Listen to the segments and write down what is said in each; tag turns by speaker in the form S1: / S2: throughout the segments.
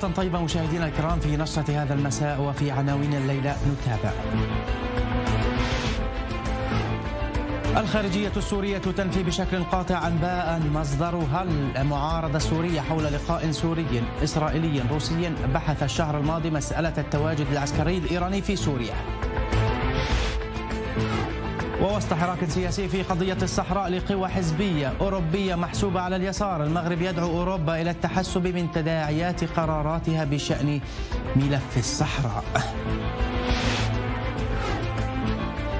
S1: تحية طيبة مشاهدينا الكرام في نشرة هذا المساء وفي عناوين الليلة. نتابع. الخارجية السورية تنفي بشكل قاطع أنباء مصدرها المعارضة السورية حول لقاء سوري إسرائيلي روسي بحث الشهر الماضي مسألة التواجد العسكري الإيراني في سوريا. ووسط حراك سياسي في قضية الصحراء لقوى حزبية أوروبية محسوبة على اليسار. المغرب يدعو أوروبا إلى التحسب من تداعيات قراراتها بشأن ملف الصحراء.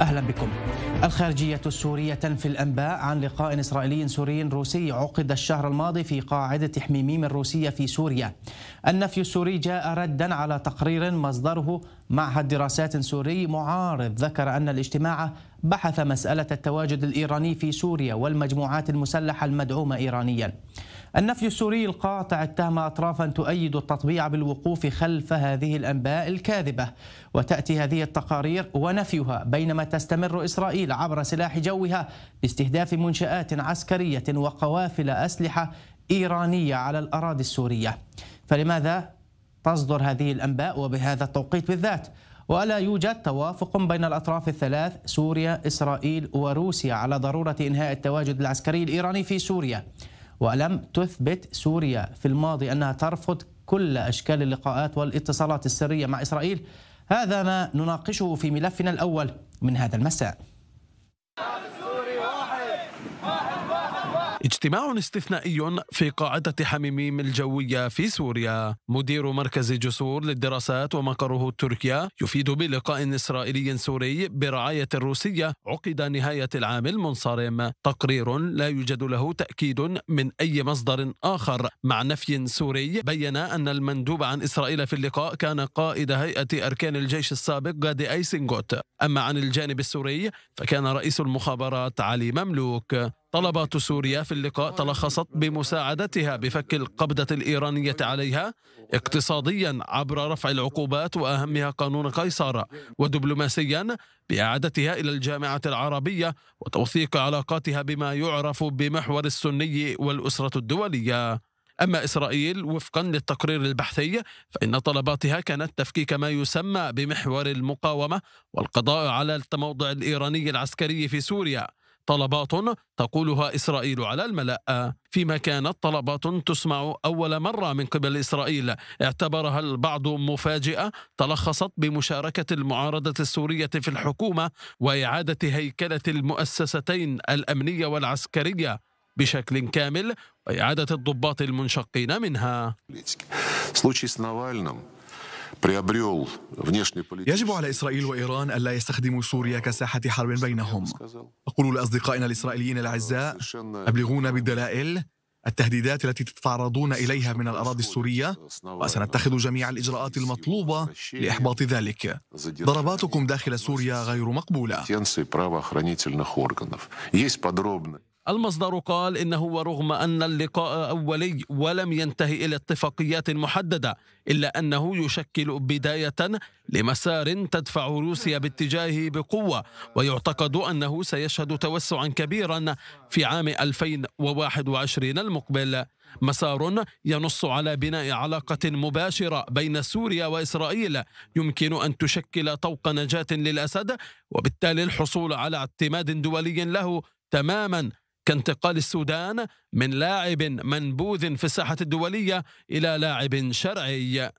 S1: أهلا بكم. الخارجية السورية تنفي الأنباء عن لقاء إسرائيلي سوري روسي عقد الشهر الماضي في قاعدة حميميم الروسية في سوريا. النفي السوري جاء ردا على تقرير مصدره معهد دراسات سوري معارض. ذكر أن الاجتماع بحث مسألة التواجد الإيراني في سوريا والمجموعات المسلحة المدعومة إيرانيا. النفي السوري القاطع اتهم أطرافا تؤيد التطبيع بالوقوف خلف هذه الأنباء الكاذبة وتأتي هذه التقارير ونفيها بينما تستمر إسرائيل عبر سلاح جوها باستهداف منشآت عسكرية وقوافل أسلحة إيرانية على الأراضي السورية فلماذا تصدر هذه الأنباء وبهذا التوقيت بالذات؟ ولا يوجد توافق بين الأطراف الثلاث سوريا إسرائيل وروسيا على ضرورة إنهاء التواجد العسكري الإيراني في سوريا ولم تثبت سوريا في الماضي أنها ترفض كل أشكال اللقاءات والاتصالات السرية مع إسرائيل. هذا ما نناقشه في ملفنا الأول من هذا المساء.
S2: اجتماع استثنائي في قاعدة حميميم الجوية في سوريا. مدير مركز جسور للدراسات ومقره تركيا يفيد بلقاء إسرائيلي سوري برعاية الروسية عقد نهاية العام المنصرم. تقرير لا يوجد له تأكيد من أي مصدر آخر. مع نفي سوري بين أن المندوب عن إسرائيل في اللقاء كان قائد هيئة أركان الجيش السابق غادي أيسنغوت. أما عن الجانب السوري فكان رئيس المخابرات علي مملوك. طلبات سوريا في اللقاء تلخصت بمساعدتها بفك القبضة الإيرانية عليها اقتصاديا عبر رفع العقوبات وأهمها قانون قيصر ودبلوماسيا بإعادتها إلى الجامعة العربية وتوثيق علاقاتها بما يعرف بمحور السني والأسرة الدولية. أما إسرائيل وفقا للتقرير البحثي فإن طلباتها كانت تفكيك ما يسمى بمحور المقاومة والقضاء على التموضع الإيراني العسكري في سوريا. طلبات تقولها إسرائيل على الملأ. فيما كانت طلبات تسمع أول مرة من قبل إسرائيل اعتبرها البعض مفاجئة تلخصت بمشاركة المعارضة السورية في الحكومة وإعادة هيكلة المؤسستين الأمنية والعسكرية بشكل كامل وإعادة الضباط المنشقين منها.
S3: يجب على إسرائيل وإيران ألا يستخدموا سوريا كساحة حرب بينهم. أقول لأصدقائنا الإسرائيليين الأعزاء أبلغونا بالدلائل التهديدات التي تتعرضون إليها من الأراضي السورية وسنتخذ جميع الإجراءات المطلوبة لإحباط ذلك. ضرباتكم داخل سوريا غير مقبولة.
S2: المصدر قال إنه ورغم أن اللقاء أولي ولم ينتهي إلى اتفاقيات محددة إلا أنه يشكل بداية لمسار تدفع روسيا باتجاهه بقوة ويعتقد أنه سيشهد توسعا كبيرا في عام 2021 المقبل. مسار ينص على بناء علاقة مباشرة بين سوريا وإسرائيل يمكن أن تشكل طوق نجاة للأسد وبالتالي الحصول على اعتماد دولي له تماما كانتقال السودان من لاعب منبوذ في الساحة الدولية إلى لاعب شرعي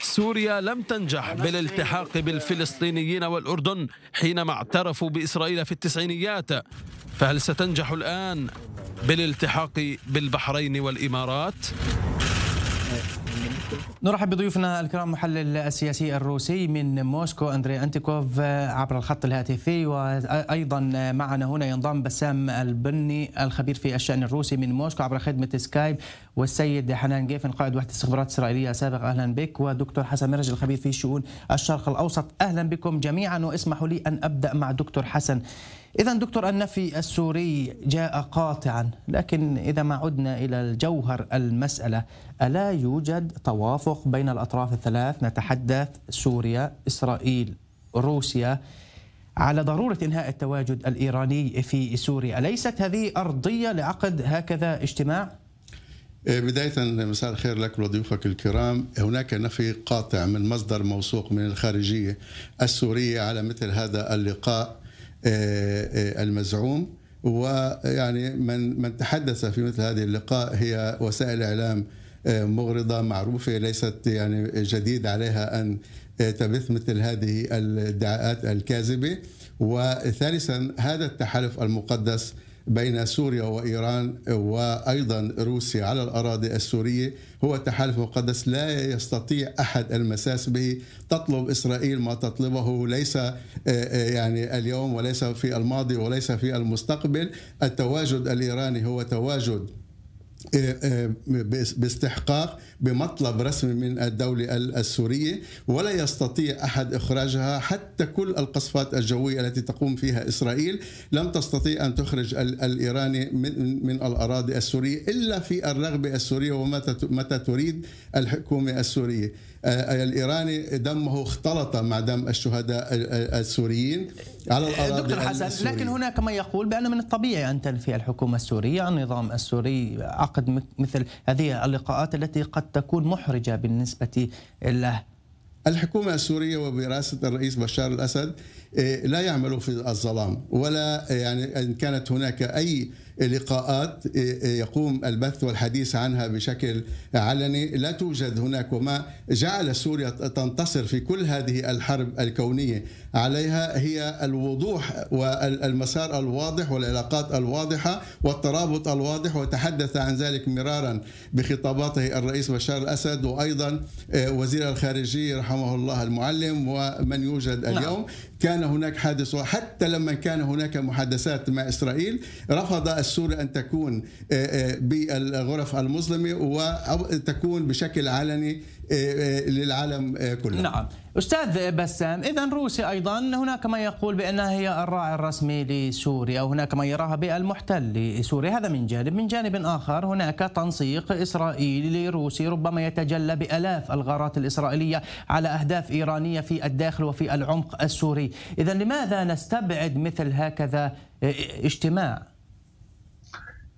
S2: سوريا لم تنجح بالالتحاق بالفلسطينيين والأردن حينما اعترفوا بإسرائيل في التسعينيات فهل ستنجح الآن بالالتحاق بالبحرين والإمارات؟
S1: نرحب بضيوفنا الكرام محلل السياسي الروسي من موسكو أندري أنتيكوف عبر الخط الهاتفي وأيضا معنا هنا ينضم بسام البني الخبير في الشأن الروسي من موسكو عبر خدمة سكايب والسيد حنان جيفن قائد وحدة استخبارات إسرائيلية سابق. أهلا بك ودكتور حسن مرج الخبير في شؤون الشرق الأوسط. أهلا بكم جميعا واسمحوا لي أن أبدأ مع دكتور حسن. إذا دكتور النفي السوري جاء قاطعا لكن إذا ما عدنا إلى الجوهر المسألة ألا يوجد توافق بين الأطراف الثلاث؟ نتحدث سوريا إسرائيل روسيا. على ضرورة إنهاء التواجد الإيراني في سوريا أليست هذه أرضية لعقد هكذا اجتماع؟
S4: بداية مساء الخير لك ولضيوفك الكرام. هناك نفي قاطع من مصدر موثوق من الخارجية السورية على مثل هذا اللقاء. المزعوم. ويعني من من تحدث في مثل هذه اللقاء هي وسائل إعلام مغرضة معروفة ليست يعني جديد عليها أن تبث مثل هذه الادعاءات الكاذبة. وثالثا هذا التحالف المقدس بين سوريا وإيران وأيضا روسيا على الأراضي السورية. هو تحالف مقدس لا يستطيع أحد المساس به. تطلب إسرائيل ما تطلبه. ليس آه، آه، يعني اليوم وليس في الماضي وليس في المستقبل. التواجد الإيراني هو تواجد باستحقاق بمطلب رسمي من الدولة السورية ولا يستطيع أحد إخراجها حتى كل القصفات الجوية التي تقوم فيها إسرائيل. لم تستطيع أن تخرج الإيراني من الأراضي السورية إلا في الرغبة السورية ومتى تريد الحكومة السورية. آه، الإيراني دمه اختلط مع دم الشهداء السوريين على الأراضي
S1: دكتور حسن السورية. لكن هناك من يقول بان من الطبيعي أن تنفي الحكومة السورية النظام السوري عقد مثل هذه اللقاءات التي قد تكون محرجة بالنسبة له
S4: الحكومة السورية وبرئاسة الرئيس بشار الأسد آه، لا يعملوا في الظلام ولا يعني إن كانت هناك أي لقاءات يقوم البث والحديث عنها بشكل علني لا توجد هناك وما جعل سوريا تنتصر في كل هذه الحرب الكونية عليها هي الوضوح والمسار الواضح والعلاقات الواضحة والترابط الواضح وتحدث عن ذلك مرارا بخطاباته الرئيس بشار الأسد وأيضا وزير الخارجية رحمه الله المعلم ومن يوجد نعم. اليوم. كان هناك حادث وحتى لما كان هناك محادثات مع إسرائيل رفض السوري أن تكون آه، آه، بالغرف المظلمة وتكون بشكل علني للعالم كله.
S1: نعم. أستاذ بسام إذا روسيا أيضا هناك من يقول بأنها هي الراعي الرسمي لسوريا وهناك من يراها بالمحتل لسوريا. هذا من جانب. من جانب آخر هناك تنسيق إسرائيلي روسي ربما يتجلى بألاف الغارات الإسرائيلية على أهداف إيرانية في الداخل وفي العمق السوري. إذا لماذا نستبعد مثل هكذا إجتماع؟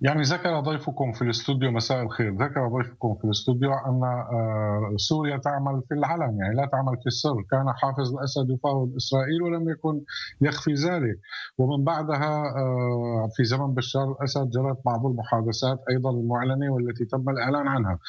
S5: يعني ذكر ضيفكم في الاستوديو مساء الخير. ذكر ضيفكم في الاستوديو أن آه، سوريا تعمل في العلن يعني لا تعمل في السر. كان حافظ الأسد يفاوض إسرائيل ولم يكن يخفي ذلك. ومن بعدها آه، في زمن بشار الأسد جرت بعض المحادثات أيضا المعلنة والتي تم الإعلان عنها.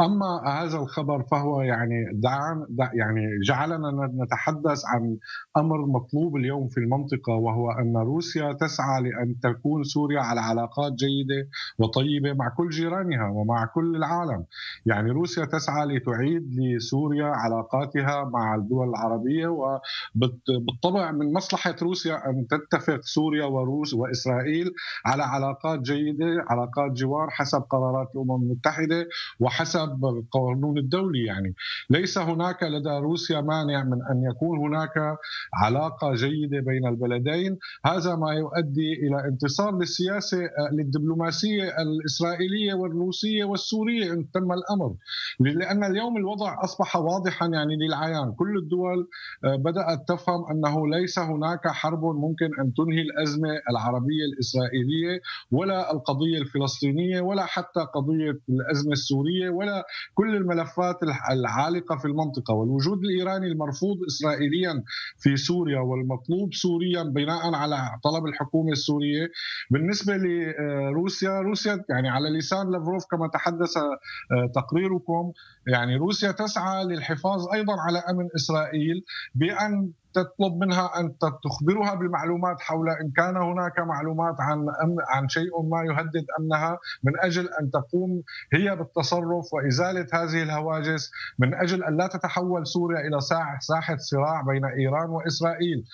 S5: أما هذا الخبر فهو يعني دعا يعني جعلنا نتحدث عن أمر مطلوب اليوم في المنطقة وهو أن روسيا تسعى لأن تكون سوريا على علاقات جيدة وطيبة مع كل جيرانها ومع كل العالم. يعني روسيا تسعى لتعيد لسوريا علاقاتها مع الدول العربية وبالطبع من مصلحة روسيا أن تتفق سوريا وروس وإسرائيل على علاقات جيدة علاقات جوار حسب قرارات الأمم المتحدة وحسب القانون الدولي يعني. ليس هناك لدى روسيا مانع من أن يكون هناك علاقة جيدة بين البلدين. هذا ما يؤدي إلى انتصار للسياسة للدبلوماسية الدبلوماسية الإسرائيلية والروسية والسورية إن تم الأمر. لأن اليوم الوضع أصبح واضحا يعني للعيان. كل الدول آه، بدأت تفهم أنه ليس هناك حرب ممكن أن تنهي الأزمة العربية الإسرائيلية ولا القضية الفلسطينية ولا حتى قضية الأزمة السورية ولا كل الملفات العالقة في المنطقة. والوجود الإيراني المرفوض اسرائيليا في سوريا والمطلوب سوريا بناء على طلب الحكومة السورية بالنسبة لروسيا روسيا روسيا يعني على لسان لافروف كما تحدث آه، تقريركم يعني روسيا تسعى للحفاظ أيضا على أمن إسرائيل بأن تطلب منها أن تخبرها بالمعلومات حول إن كان هناك معلومات عن عن شيء ما يهدد امنها من أجل أن تقوم هي بالتصرف وإزالة هذه الهواجس من أجل أن لا تتحول سوريا إلى ساحة صراع بين إيران وإسرائيل.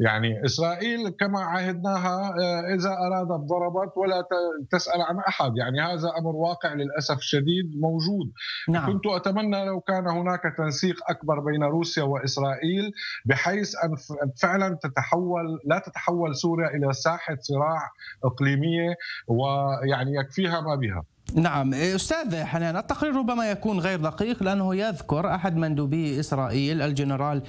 S5: يعني إسرائيل كما عهدناها آه، إذا ارادت ضربت ولا تسأل عن أحد. يعني هذا أمر واقع للأسف الشديد موجود. نعم. كنت أتمنى لو كان هناك تنسيق أكبر بين روسيا وإسرائيل بحيث أن فعلا تتحول لا تتحول سوريا إلى ساحة صراع إقليمية ويعني يكفيها ما بها.
S1: نعم أستاذ حنان التقرير ربما يكون غير دقيق لأنه يذكر أحد مندوبي إسرائيل الجنرال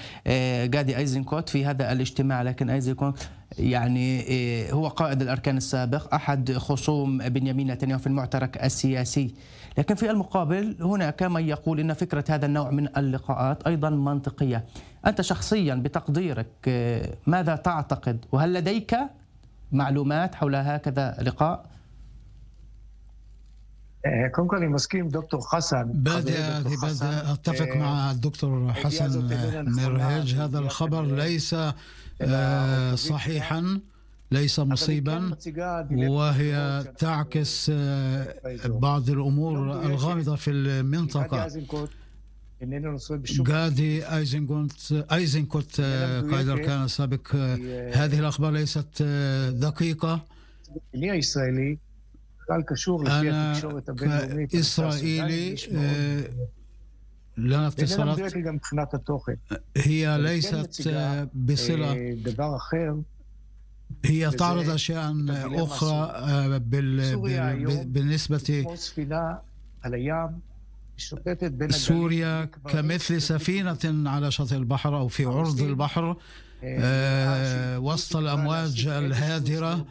S1: جادي أيزنكوت في هذا الاجتماع لكن أيزنكوت يعني هو قائد الأركان السابق أحد خصوم بنيامين نتنياهو في المعترك السياسي. لكن في المقابل هناك من يقول إن فكرة هذا النوع من اللقاءات أيضا منطقية. أنت شخصيا بتقديرك ماذا تعتقد؟ وهل لديك معلومات حول هكذا لقاء؟
S6: كونكوني مسكين دكتور حسن
S7: بدأ بدأ أتفق مع الدكتور حسن مرهج هذا الخبر ليس آه، صحيحا ليس مصيبا وهي تعكس آه، بعض الأمور الغامضة في المنطقة. غادي أيزنكوت أيزنكوت قائد كان سابق هذه الأخبار ليست آه، دقيقة. أنا كإسرائيلي لنا اتصالات هي ليست بصلة. هي تعرض أشياء أخرى بالنسبة سوريا كمثل سفينة على شاطئ البحر أو في عرض البحر وسط الأمواج الهادرة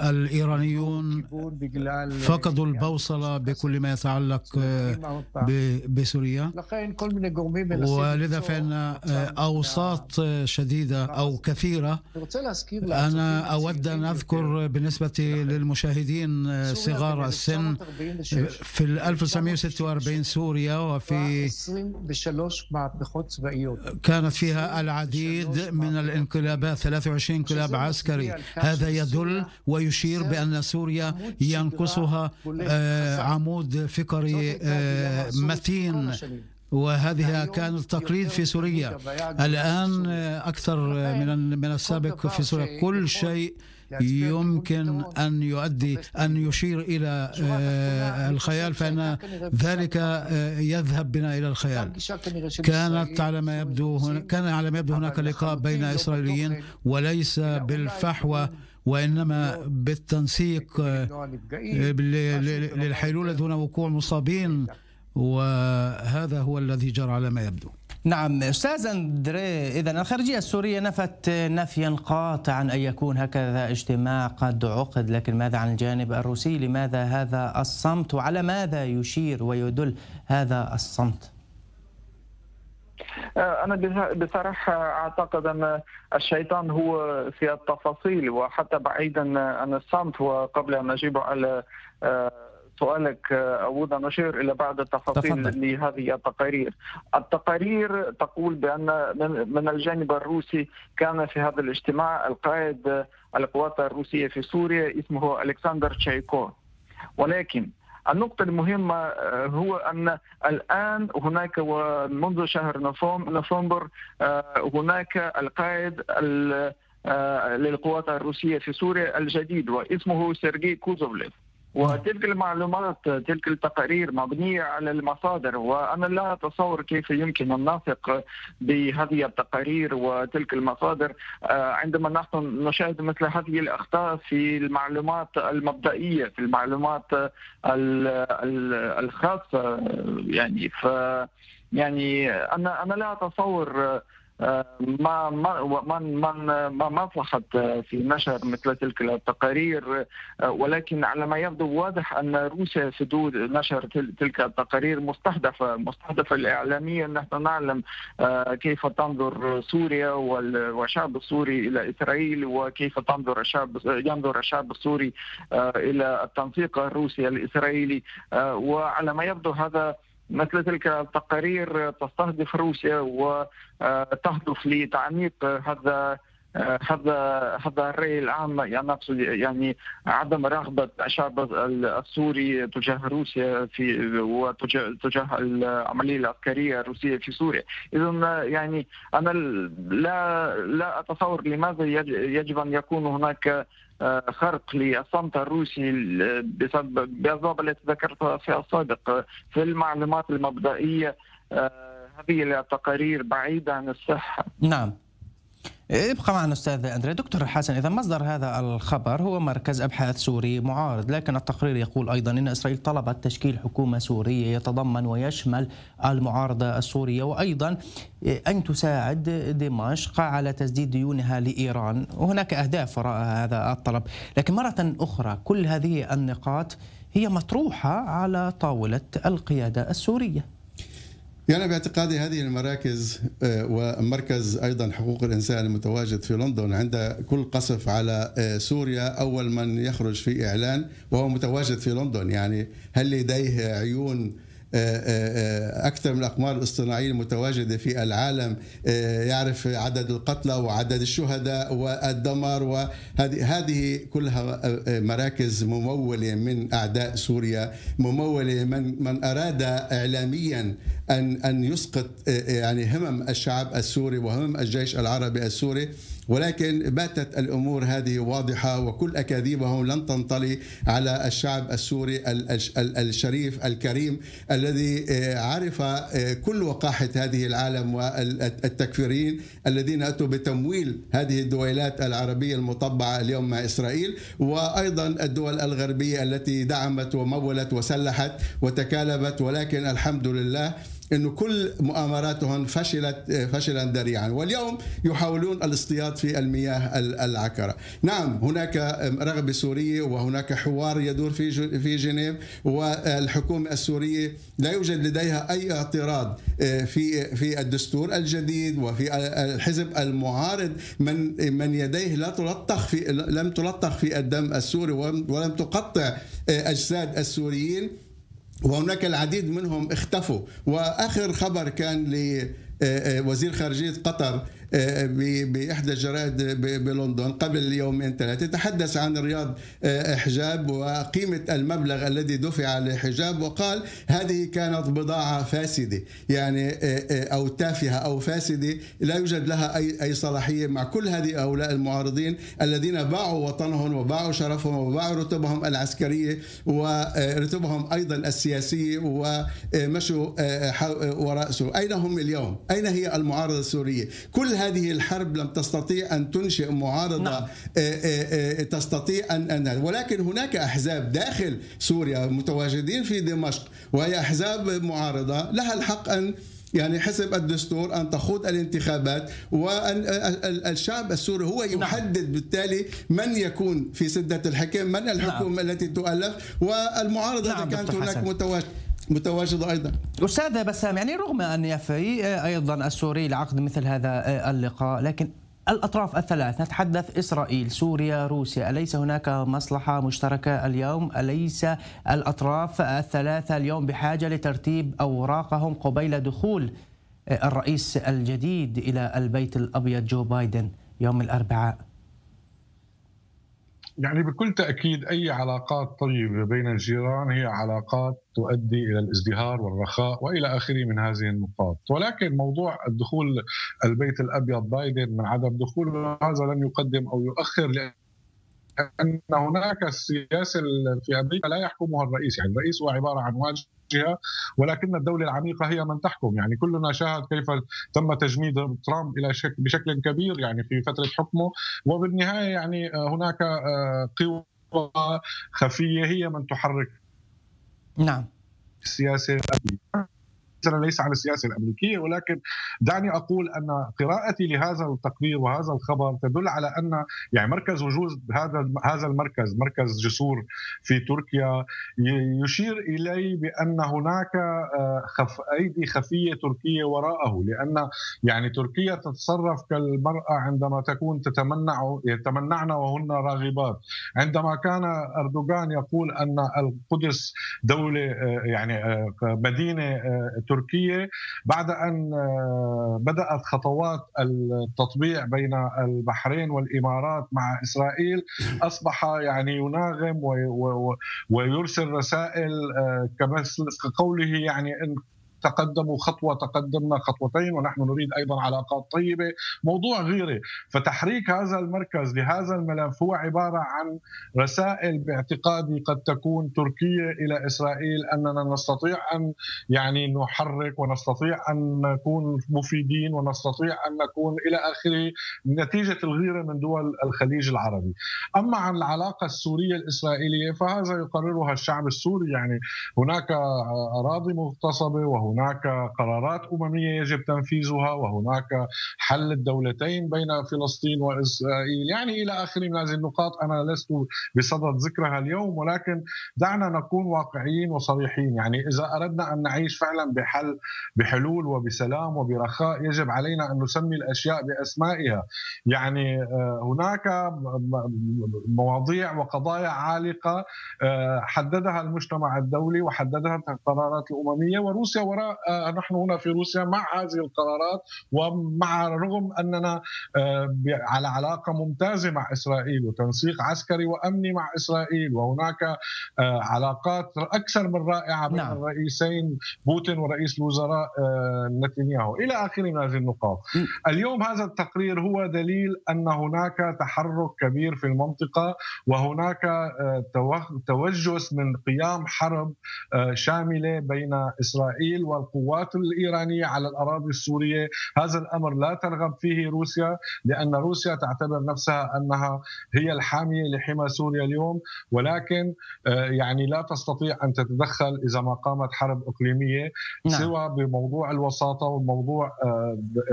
S7: والإيرانيون فقدوا البوصلة بكل ما يتعلق بسوريا. ولذا فإن أوساط شديدة أو كثيرة. أنا أود أن أذكر بالنسبة للمشاهدين صغار السن في 1946 سوريا وفي كانت فيها العديد من الانقلابات 23 انقلاب عسكري. هذا يدل ويشير بأن سوريا ينقصها عمود فكري متين. وهذه كانت تقليد في سوريا. الآن أكثر من من السابق في سوريا. كل شيء يمكن أن يؤدي أن يشير إلى الخيال فإن ذلك يذهب بنا إلى الخيال. كانت على ما يبدو كان على ما يبدو هناك لقاء بين إسرائيليين وليس بالفحوى. وإنما بالتنسيق للحيلولة دون وقوع مصابين وهذا هو الذي جرى على ما يبدو.
S1: نعم أستاذ أندري إذا الخارجية السورية نفت نفيا قاطعا أن يكون هكذا اجتماع قد عقد لكن ماذا عن الجانب الروسي؟ لماذا هذا الصمت؟ وعلى ماذا يشير ويدل هذا الصمت؟
S8: أنا بصراحة أعتقد أن الشيطان هو في التفاصيل وحتى بعيدا عن الصمت. وقبل أن أجيب على سؤالك أود أن أشير إلى بعض التفاصيل لهذه التقارير. التقارير تقول بأن من الجانب الروسي كان في هذا الاجتماع القائد القوات الروسية في سوريا اسمه ألكسندر تشايكو. ولكن النقطة المهمة هو أن الآن هناك ومنذ شهر نوفمبر هناك القائد للقوات الروسية في سوريا الجديد واسمه سيرجي كوزوفليف وتلك المعلومات تلك التقارير مبنية على المصادر وأنا لا أتصور كيف يمكن أن نثق بهذه التقارير وتلك المصادر. عندما نحن نشاهد مثل هذه الأخطاء في المعلومات المبدئية في المعلومات الخاصة يعني ف يعني أنا أنا لا أتصور ما ما من ما مصلحة في نشر مثل تلك التقارير ولكن على ما يبدو واضح أن روسيا في نشر تلك التقارير مستهدفة مستهدفة الاعلاميا نحن نعلم كيف تنظر سوريا والشعب السوري إلى إسرائيل وكيف تنظر الشعب ينظر الشعب السوري إلى التنسيق الروسي الإسرائيلي وعلى ما يبدو هذا مثل تلك التقارير تستهدف روسيا وتهدف لتعميق هذا هذا هذا الرأي العام يعني اقصد يعني عدم رغبة الشعب السوري تجاه روسيا في وتجاه تجاه العملية العسكرية الروسية في سوريا، اذا يعني أنا لا لا أتصور لماذا يجب أن يكون هناك خرق للصمت الروسي بسبب الاسباب التي ذكرتها في السابق في المعلومات المبدئية هذه التقارير بعيدة عن الصحة.
S1: نعم. ابقى معنا أستاذ أندري. دكتور حسن إذا مصدر هذا الخبر هو مركز أبحاث سوري معارض لكن التقرير يقول أيضا إن إسرائيل طلبت تشكيل حكومة سورية يتضمن ويشمل المعارضة السورية وأيضا أن تساعد دمشق على تسديد ديونها لإيران. وهناك أهداف وراء هذا الطلب لكن مرة أخرى كل هذه النقاط هي مطروحة على طاولة القيادة السورية.
S4: يعني باعتقادي هذه المراكز آه، ومركز أيضا حقوق الإنسان المتواجد في لندن عند كل قصف على آه، سوريا أول من يخرج في إعلان وهو متواجد في لندن. يعني هل لديه عيون أكثر من الأقمار الاصطناعية المتواجدة في العالم. آه، يعرف عدد القتلى وعدد الشهداء والدمر وهذه هذه كلها مراكز ممولة من أعداء سوريا ممولة من من أراد اعلاميا ان أن يسقط يعني همم الشعب السوري وهمم الجيش العربي السوري. ولكن باتت الأمور هذه واضحة وكل أكاذيبهم لن تنطلي على الشعب السوري الشريف الكريم الذي آه، عرف آه، كل وقاحة هذه العالم والتكفيرين الذين أتوا بتمويل هذه الدويلات العربية المطبعة اليوم مع إسرائيل وأيضا الدول الغربية التي دعمت ومولت وسلحت وتكالبت ولكن الحمد لله إنه كل مؤامراتهم فشلت فشلا ذريعا. واليوم يحاولون الاصطياد في المياه العكرة. نعم هناك رغبة سورية وهناك حوار يدور في في جنيف والحكومة السورية لا يوجد لديها أي اعتراض آه، في في الدستور الجديد وفي الحزب المعارض من من يديه لا تلطخ في لم تلطخ في الدم السوري ولم تقطع آه، أجساد السوريين. وهناك العديد منهم اختفوا. وآخر خبر كان لوزير خارجية قطر بإحدى الجرائد بلندن. قبل يومين ثلاثة تحدث عن رياض آه، حجاب وقيمة المبلغ الذي دفع لحجاب وقال هذه كانت بضاعة فاسدة. يعني آه، آه، أو تافهة أو فاسدة. لا يوجد لها أي صلاحية مع كل هذه هؤلاء المعارضين الذين باعوا وطنهم وباعوا شرفهم وباعوا رتبهم العسكرية ورتبهم أيضا السياسية ومشوا وراء سوريا. أين هم اليوم؟ أين هي المعارضة السورية؟ كل هذه الحرب لم تستطيع أن تنشئ معارضة نعم. آه، آه، آه، تستطيع أن أن ولكن هناك أحزاب داخل سوريا متواجدين في دمشق وهي أحزاب معارضة لها الحق أن يعني حسب الدستور أن تخوض الانتخابات وأن الشعب السوري هو نعم. يحدد بالتالي من يكون في سدة الحكم من الحكومة نعم. التي تؤلف والمعارضة نعم كانت هناك متواجدة متواجدة أيضا.
S1: أستاذ بسام يعني رغم أن يفي أيضا السوري لعقد مثل هذا اللقاء لكن الأطراف الثلاثة تحدث إسرائيل سوريا روسيا أليس هناك مصلحة مشتركة اليوم؟ أليس الأطراف الثلاثة اليوم بحاجة لترتيب أوراقهم قبيل دخول الرئيس الجديد إلى البيت الأبيض جو بايدن يوم الأربعاء؟
S5: يعني بكل تأكيد أي علاقات طيبة بين الجيران هي علاقات تؤدي إلى الازدهار والرخاء وإلى آخره من هذه النقاط، ولكن موضوع الدخول البيت الأبيض بايدن من عدم دخوله هذا لن يقدم أو يؤخر ان هناك السياسة في أمريكا لا يحكمها الرئيس، يعني الرئيس هو عبارة عن واجهه ولكن الدولة العميقة هي من تحكم، يعني كلنا شاهد كيف تم تجميد ترامب إلى شكل بشكل كبير يعني في فترة حكمه. وبالنهاية يعني هناك آه، قوى خفية هي من تحرك
S1: نعم.
S5: السياسة. ليس على السياسة الأمريكية ولكن دعني أقول أن قراءتي لهذا التقرير وهذا الخبر تدل على أن يعني مركز وجود هذا هذا المركز مركز جسور في تركيا يشير الي بأن هناك آه، خف أيدي خفية تركية وراءه لأن يعني تركيا تتصرف كالمرأة عندما تكون تتمنع يتمنعن وهن راغبات. عندما كان أردوغان يقول أن القدس دولة آه، يعني آه، مدينة تركيا بعد أن آه، بدأت خطوات التطبيع بين البحرين والإمارات مع إسرائيل أصبح يعني يناغم ويرسل رسائل آه، كقوله يعني إن تقدموا خطوة تقدمنا خطوتين ونحن نريد أيضا علاقات طيبة موضوع غيره فتحريك هذا المركز لهذا الملف هو عبارة عن رسائل باعتقادي قد تكون تركية إلى إسرائيل أننا نستطيع أن يعني نحرك ونستطيع أن نكون مفيدين ونستطيع أن نكون إلى آخره نتيجة الغيرة من دول الخليج العربي. أما عن العلاقة السورية الإسرائيلية فهذا يقررها الشعب السوري يعني هناك أراضي مغتصبة وهناك قرارات أممية يجب تنفيذها وهناك حل الدولتين بين فلسطين وإسرائيل. يعني إلى اخره من هذه النقاط أنا لست بصدد ذكرها اليوم ولكن دعنا نكون واقعيين وصريحين. يعني إذا أردنا أن نعيش فعلا بحل بحلول وبسلام وبرخاء يجب علينا أن نسمي الأشياء بأسمائها. يعني آه، هناك مواضيع وقضايا عالقة آه، حددها المجتمع الدولي وحددها القرارات الأممية وروسيا وراء آه، نحن هنا في روسيا مع هذه القرارات ومع رغم أننا على علاقة ممتازة مع إسرائيل وتنسيق عسكري وأمني مع إسرائيل وهناك علاقات أكثر من رائعة بين نعم. الرئيسين بوتين ورئيس الوزراء نتنياهو إلى اخره من هذه النقاط. اليوم هذا التقرير هو دليل أن هناك تحرك كبير في المنطقة وهناك آه، توجس من قيام حرب آه، شاملة بين إسرائيل والقوات الإيرانية على الأراضي السورية، هذا الأمر لا ترغب فيه روسيا لأن روسيا تعتبر نفسها أنها هي الحامية لحمى سوريا اليوم. ولكن آه، يعني لا تستطيع أن تتدخل إذا ما قامت حرب إقليمية. نعم. سوى بموضوع الوساطة وموضوع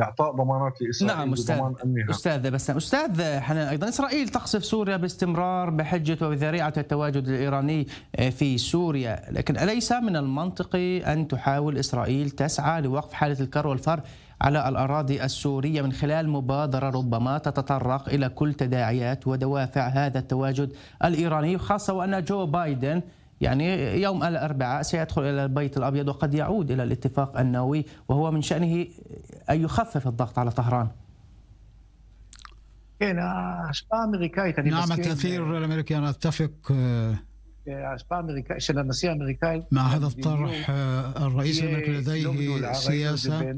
S5: إعطاء ضمانات لإسرائيل
S1: نعم أستاذ أستاذ بس أستاذ حنان أيضا إسرائيل تقصف سوريا باستمرار بحجة وبذريعه التواجد الإيراني في سوريا، لكن أليس من المنطقي أن تحاول إسرائيل تسعى لوقف حالة الكر والفر على الأراضي السورية من خلال مبادرة ربما تتطرق إلى كل تداعيات ودوافع هذا التواجد الإيراني خاصة وأن جو بايدن يعني يوم الأربعاء سيدخل إلى البيت الأبيض وقد يعود إلى الاتفاق النووي وهو من شأنه أن يخفف الضغط على طهران.
S7: كان نعم التأثير الأمريكي أنا أتفق آه،
S6: ההשפעה האמריקאית של הנשיא האמריקאי
S7: مع هذا الطرح الرئيس الامريكي لديه سياسه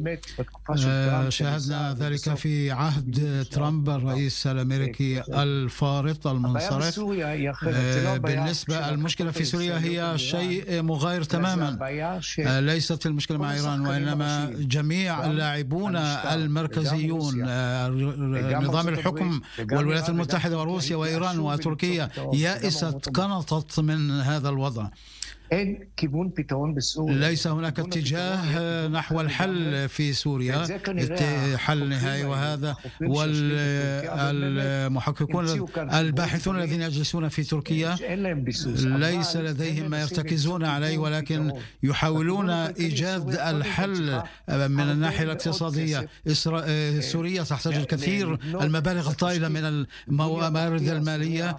S7: شاهدنا ذلك في عهد ترامب الرئيس الامريكي الفارط المنصرف بالنسبه المشكله في سوريا هي شيء مغاير تماما ليست المشكله مع ايران وانما جميع اللاعبون المركزيون نظام الحكم والولايات المتحده وروسيا وايران وتركيا يائست قنطت من من هذا الوضع. ليس هناك اتجاه نحو الحل في سوريا حل نهائي وهذا والمحققون الباحثون الذين يجلسون في تركيا ليس لديهم ما يرتكزون عليه ولكن يحاولون إيجاد الحل من الناحية الاقتصادية. سوريا تحتاج الكثير المبالغ الطائلة من الموارد المالية.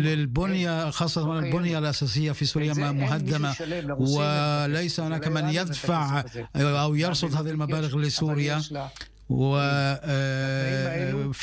S7: للبنية خاصة البنية الأساسية في سوريا مهدمة وليس هناك من يدفع أو يرصد هذه المبالغ لسوريا. وفي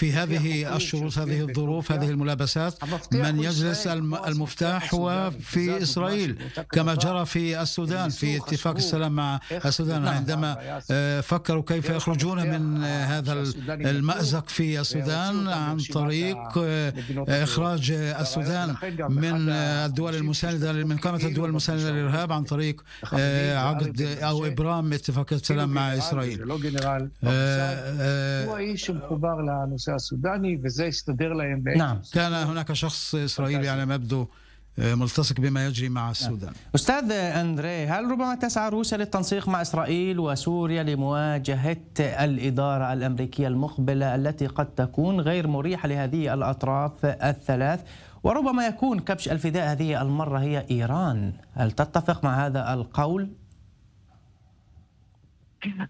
S7: آه، هذه الشروط هذه الظروف هذه الملابسات. من يجلس المفتاح هو في إسرائيل. كما جرى في السودان في اتفاق السلام مع السودان. نعم. عندما آه، فكروا كيف يخرجون من هذا المأزق في السودان عن طريق آه، إخراج السودان من الدول المساندة من قائمة الدول المساندة للإرهاب عن طريق عقد أو إبرام اتفاقية السلام مع إسرائيل
S6: هو איש שמחובר לנושא הסודני וזה הסתדר להם
S7: نعم كان هناك شخص إسرائيلي على ما يبدو ملتصق بما يجري مع السودان
S1: أستاذ أندري هل ربما تسعى روسيا للتنسيق مع إسرائيل وسوريا لمواجهة الإدارة الأمريكية المقبلة التي قد تكون غير مريحة لهذه الأطراف الثلاث وربما يكون كبش الفداء هذه المرة هي إيران هل تتفق مع هذا القول؟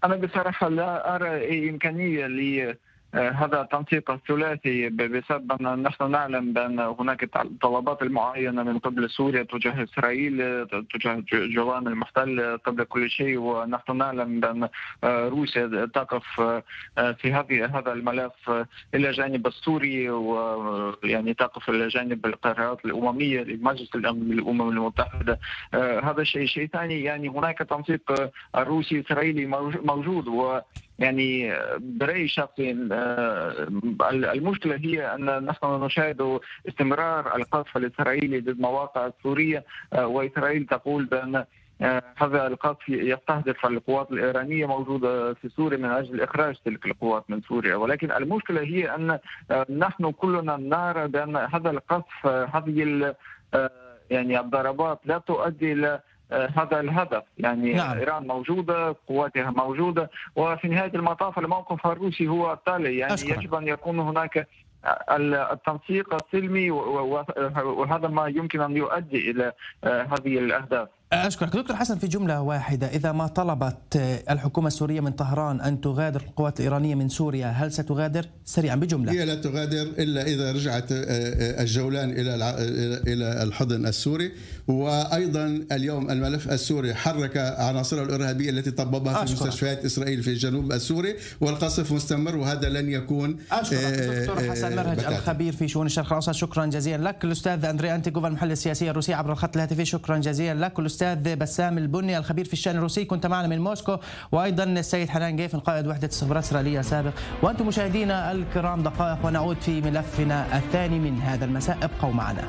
S8: أنا بصراحة لا أرى أي إمكانية ل هذا التنسيق الثلاثي بسبب أن نحن نعلم بأن هناك طلبات المعينة من قبل سوريا تجاه إسرائيل تجاه جولان المحتل قبل كل شيء ونحن نعلم بأن روسيا تقف في هذه هذا الملف إلى جانب السوري ويعني تقف إلى جانب القرارات الأممية لمجلس الأمن للأمم المتحدة. هذا شيء شيء ثاني يعني هناك تنسيق روسي إسرائيلي موجود و يعني برأي شخصي آه، المشكلة هي أن نحن نشاهد استمرار القصف الإسرائيلي ضد مواقع سورية آه، وإسرائيل تقول بأن آه، هذا القصف يستهدف القوات الإيرانية موجودة في سوريا من أجل إخراج تلك القوات من سوريا. ولكن المشكلة هي أن نحن كلنا نرى بأن هذا القصف هذه يعني الضربات لا تؤدي إلى هذا الهدف يعني نعم. إيران موجودة قواتها موجودة وفي نهاية المطاف الموقف الروسي هو التالي يعني أشكرا. يجب أن يكون هناك التنسيق السلمي وهذا ما يمكن أن يؤدي إلى آه، هذه الأهداف
S1: أشكرك. دكتور حسن في جملة واحدة. إذا ما طلبت الحكومة السورية من طهران أن تغادر القوات الإيرانية من سوريا هل ستغادر؟ سريعا بجملة.
S4: هي لا تغادر إلا إذا رجعت آه، آه، الجولان إلى إلى الحضن السوري. وأيضا اليوم الملف السوري حرك عناصر الإرهابية التي طببها في مستشفيات إسرائيل في الجنوب السوري. والقصف مستمر وهذا لن يكون
S1: أشكرك آه، دكتور حسن. مرهج الخبير في شؤون الشرق الأوسط شكرا جزيلا لك. الأستاذ أندري أنتيغوفا المحلل السياسي الروسي عبر الخط الهاتفي شكرا جزيلا لك. الأستاذ بسام البني الخبير في الشأن الروسي. كنت معنا من موسكو. وأيضا السيد حنان جيف قائد وحدة استخبارات إسرائيلية سابق وأنتم مشاهدينا الكرام دقائق ونعود في ملفنا الثاني من هذا المساء. ابقوا معنا.